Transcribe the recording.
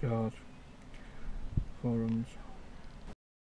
Discord, forums,